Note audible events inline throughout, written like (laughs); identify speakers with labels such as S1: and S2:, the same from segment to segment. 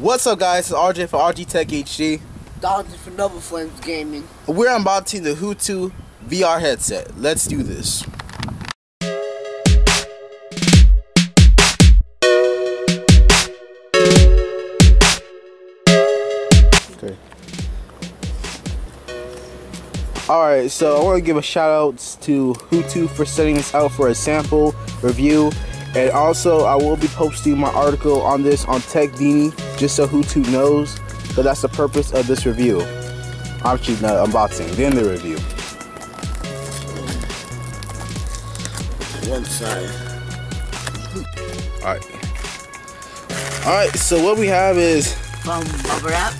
S1: What's up, guys? It's RJ for RJ Tech HD.
S2: Doctor for Nova Flames Gaming.
S1: We're unboxing the Hootoo VR headset. Let's do this. Okay. Alright, so I want to give a shout out to Hootoo for sending this out for a sample review. And also, I will be posting my article on this on TechDini, just so Hootoo knows. So that's the purpose of this review. I'm Actually, not unboxing, then the review.
S2: One side.
S1: Alright. Alright, so what we have is.
S2: From bubble wrap.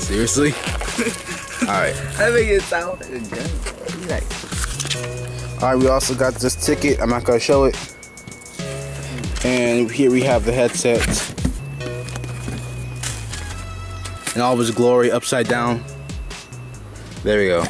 S1: Seriously? (laughs) Alright.
S2: I think it sound good. Like,
S1: Alright, we also got this ticket. I'm not gonna show it. And here we have the headset. In all of its glory, upside down. There we go.